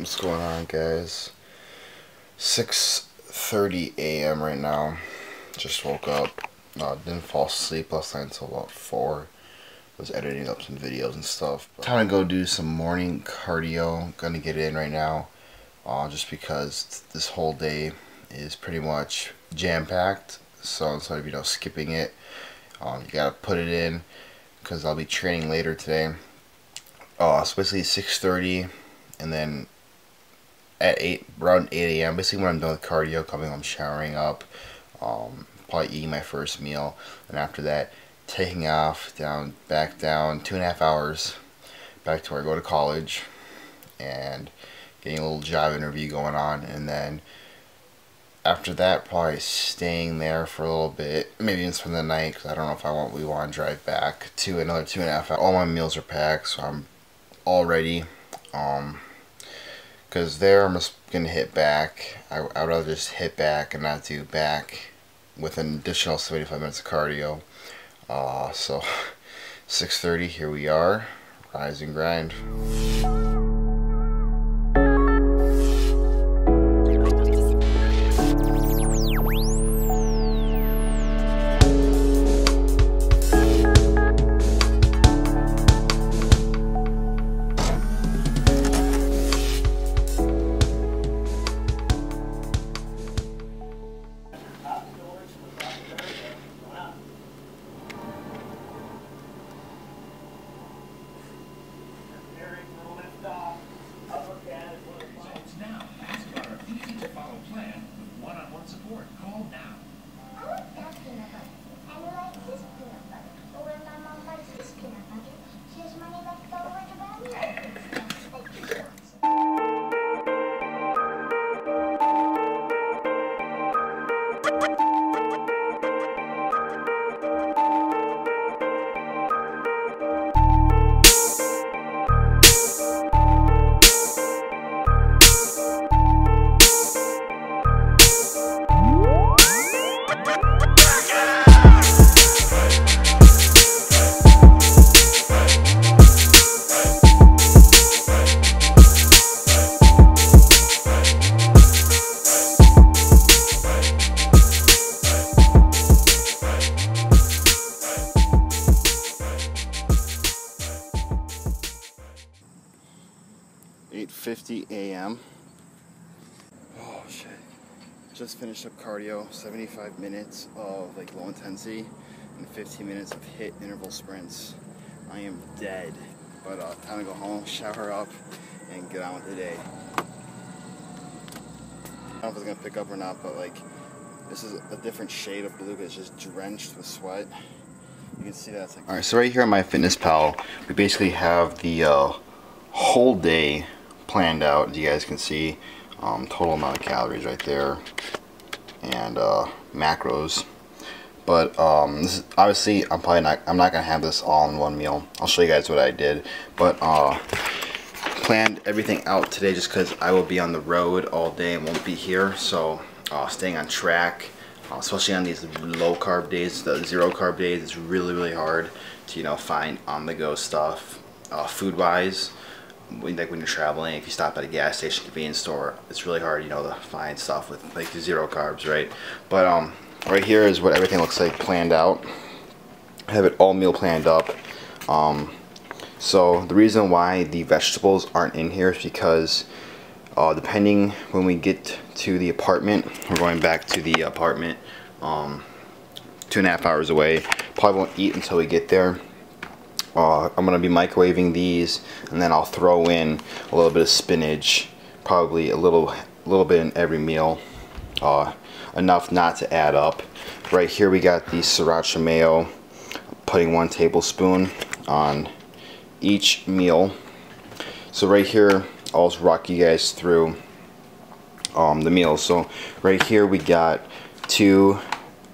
What's going on, guys? 6:30 a.m. right now. Just woke up. Uh, didn't fall asleep last night until about four. Was editing up some videos and stuff. Time to go do some morning cardio. Gonna get in right now. Uh, just because this whole day is pretty much jam packed. So instead of you know skipping it, um, you gotta put it in because I'll be training later today. Uh, so basically 6:30, and then at 8 around 8 a.m. Basically when I'm done with cardio, coming home, showering up, um, probably eating my first meal, and after that, taking off down back down two and a half hours back to where I go to college, and getting a little job interview going on, and then after that, probably staying there for a little bit, maybe even spend the night because I don't know if I want we want to drive back to another two and a half hours. All my meals are packed, so I'm all ready. Um, because there I'm just gonna hit back. I I would rather just hit back and not do back with an additional 75 minutes of cardio. Uh, so 6:30, here we are, rise and grind. 8.50 a.m. Oh shit. Just finished up cardio, 75 minutes of like low intensity and 15 minutes of HIIT interval sprints. I am dead, but uh, time to go home, shower up, and get on with the day. I don't know if it's gonna pick up or not, but like, this is a different shade of blue, it's just drenched with sweat. You can see that. Like Alright, so right here on MyFitnessPal, we basically have the uh, whole day planned out. As you guys can see um, total amount of calories right there and uh, macros. But um, is, obviously I'm probably not I'm not gonna have this all in one meal. I'll show you guys what I did. But uh, planned everything out today just because I will be on the road all day and won't be here. So uh, staying on track uh, especially on these low carb days the zero carb days it's really really hard to you know find on the go stuff uh, food wise when, like when you're traveling, if you stop at a gas station, convenience store, it's really hard, you know, to find stuff with like zero carbs, right? But um, right here is what everything looks like planned out. I have it all meal planned up. Um, so the reason why the vegetables aren't in here is because uh, depending when we get to the apartment, we're going back to the apartment um, two and a half hours away. Probably won't eat until we get there uh, I'm gonna be microwaving these and then I'll throw in a little bit of spinach probably a little little bit in every meal. Uh, enough not to add up. Right here we got the sriracha mayo. Putting one tablespoon on each meal. So right here I'll just rock you guys through um, the meals so right here we got two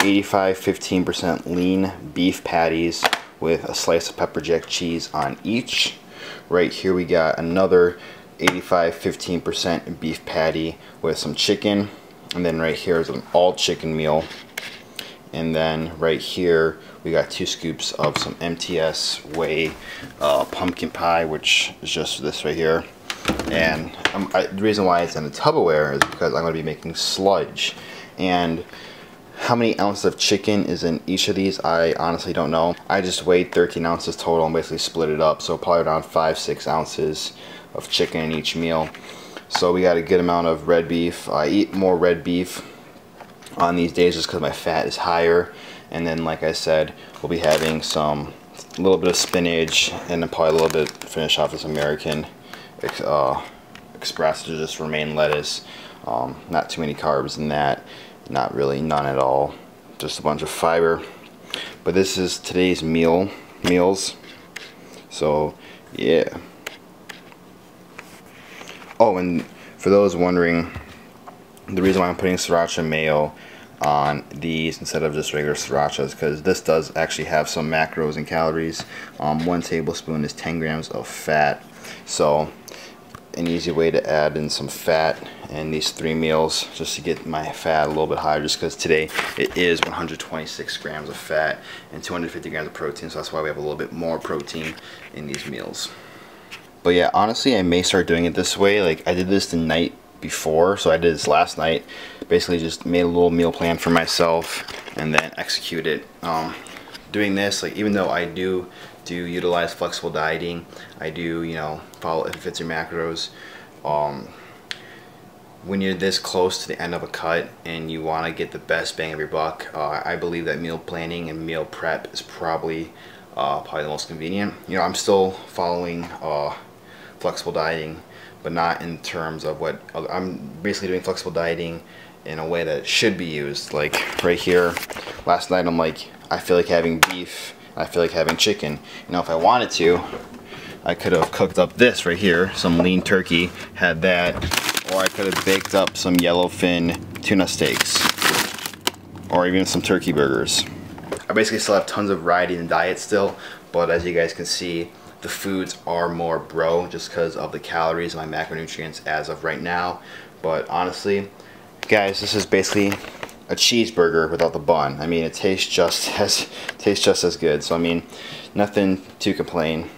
85 15% lean beef patties with a slice of pepper jack cheese on each. Right here we got another 85 15% beef patty with some chicken and then right here is an all chicken meal and then right here we got two scoops of some MTS whey uh, pumpkin pie which is just this right here And um, I, the reason why it's in a Tupperware is because I'm going to be making sludge. And how many ounces of chicken is in each of these, I honestly don't know. I just weighed 13 ounces total and basically split it up. So probably around 5-6 ounces of chicken in each meal. So we got a good amount of red beef. I eat more red beef on these days just because my fat is higher. And then like I said, we'll be having some, a little bit of spinach and then probably a little bit finish off this American uh, Express to just romaine lettuce. Um, not too many carbs in that not really none at all. Just a bunch of fiber. But this is today's meal meals. So yeah. Oh and for those wondering the reason why I'm putting sriracha mayo on these instead of just regular srirachas because this does actually have some macros and calories. Um, one tablespoon is 10 grams of fat. So an easy way to add in some fat in these three meals just to get my fat a little bit higher just because today it is 126 grams of fat and 250 grams of protein so that's why we have a little bit more protein in these meals. But yeah honestly I may start doing it this way. Like I did this the night before so I did this last night. Basically just made a little meal plan for myself and then executed um, doing this like even though I do do utilize flexible dieting I do you know follow if it fits your macros um, when you're this close to the end of a cut and you want to get the best bang of your buck, uh, I believe that meal planning and meal prep is probably uh, probably the most convenient. You know, I'm still following uh, flexible dieting, but not in terms of what I'm basically doing flexible dieting in a way that should be used. Like right here, last night I'm like, I feel like having beef, I feel like having chicken. You know, if I wanted to, I could have cooked up this right here, some lean turkey, had that, or I could have baked up some yellowfin tuna steaks or even some turkey burgers. I basically still have tons of variety in the diet still, but as you guys can see, the foods are more bro just because of the calories and my macronutrients as of right now. But honestly, guys, this is basically a cheeseburger without the bun. I mean, it tastes just as tastes just as good. So I mean, nothing to complain.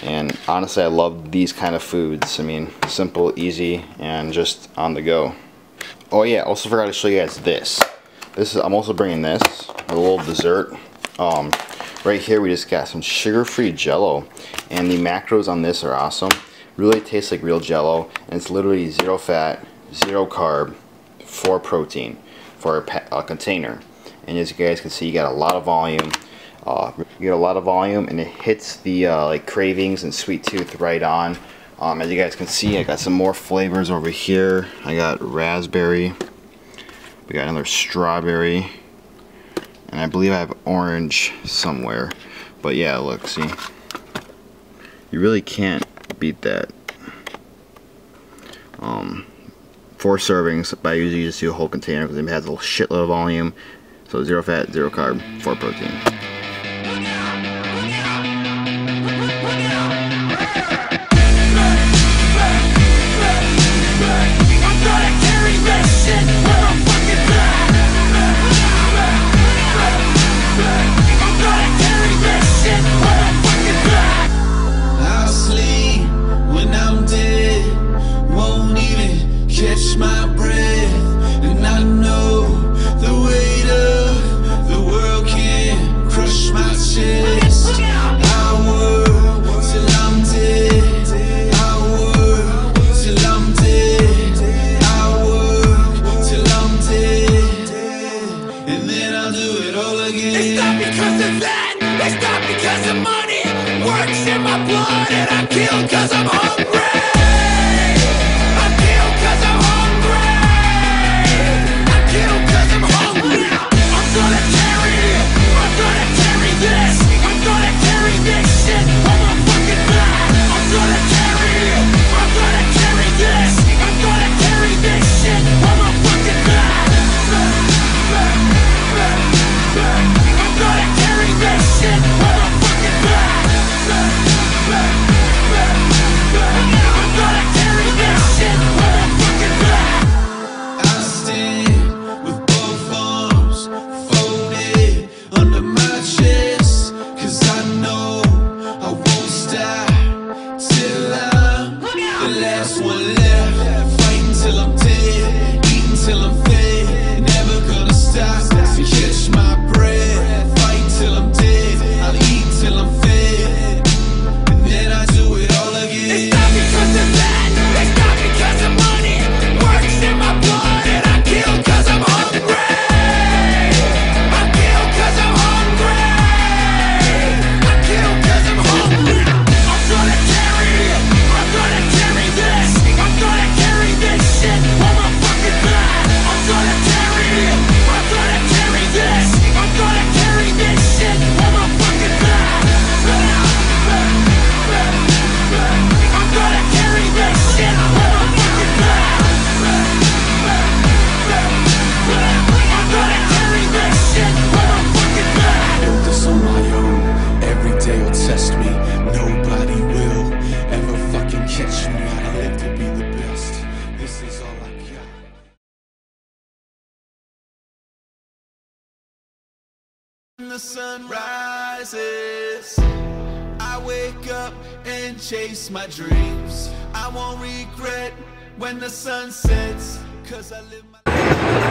And honestly I love these kind of foods. I mean simple easy and just on the go. Oh yeah also forgot to show you guys this. This is I'm also bringing this a little dessert. Um, right here we just got some sugar-free jello and the macros on this are awesome. Really tastes like real jello and it's literally zero fat zero carb for protein for a, a container and as you guys can see you got a lot of volume uh, you get a lot of volume and it hits the uh, like cravings and sweet tooth right on. Um, as you guys can see, I got some more flavors over here. I got raspberry. We got another strawberry. And I believe I have orange somewhere. But yeah, look, see. You really can't beat that. Um, four servings, but I usually just do a whole container because it has a shitload of volume. So zero fat, zero carb, four protein. The sun rises I wake up and chase my dreams I won't regret when the sun sets Cause I live my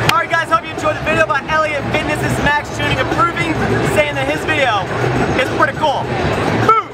Alright guys, hope you enjoyed the video about Elliot Fitness. This is Maxx Chewning and proving, saying that his video is pretty cool. Boom!